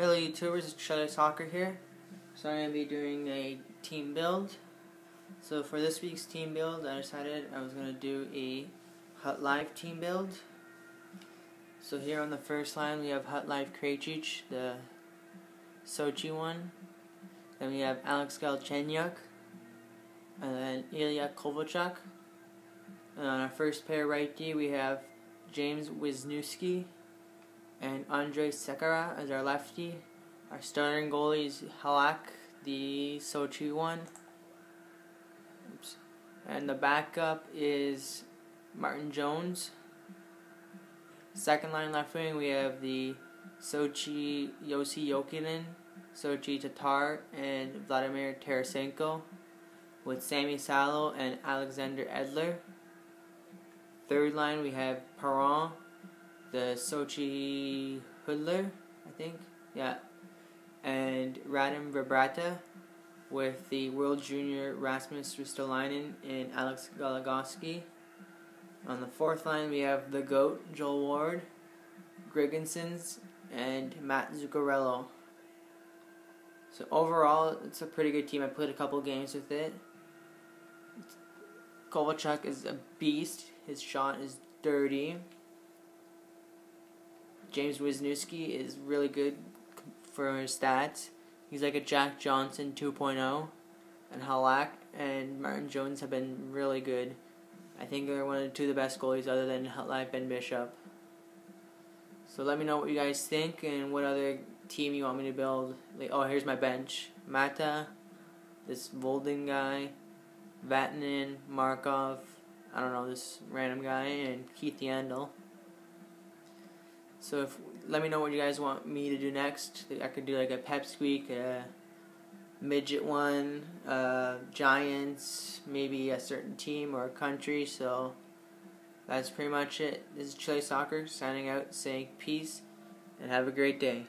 Hello YouTubers, it's Chile Soccer here. So I'm going to be doing a team build. So for this week's team build, I decided I was going to do a Hut Live team build. So here on the first line we have Hut Live Krejcic, the Sochi one. Then we have Alex Galchenyuk. And then Ilya Kovalchuk. And on our first pair right D we have James Wisniewski and Andre Sekera as our lefty. Our starting goalie is Halak, the Sochi one. Oops. And the backup is Martin Jones. Second line left wing, we have the Sochi Jussi Jokinen, Sochi Tatar, and Vladimir Tarasenko, with Sami Salo and Alexander Edler. Third line, we have Perron, the Sochi Hudler, I think. Yeah. And Radim Vrbata with the World Junior Rasmus Ristolainen and Alex Goligoski. On the fourth line, we have the GOAT, Joel Ward, Girgensons, and Matt Zuccarello. So overall, it's a pretty good team. I played a couple games with it. Kovalchuk is a beast. His shot is dirty. James Wisniewski is really good for his stats. He's like a Jack Johnson 2.0, and Halak and Martin Jones have been really good. I think they're one of the two of the best goalies other than Halak and Bishop. So let me know what you guys think and what other team you want me to build. Like, oh, here's my bench: Mata, this Volden guy, Vatanen, Markov. I don't know this random guy, and Keith Yandle. So if let me know what you guys want me to do next. I could do like a pep squeak, a midget one, uh, Giants, maybe a certain team or a country. So that's pretty much it. This is Chile Soccer signing out, saying peace, and have a great day.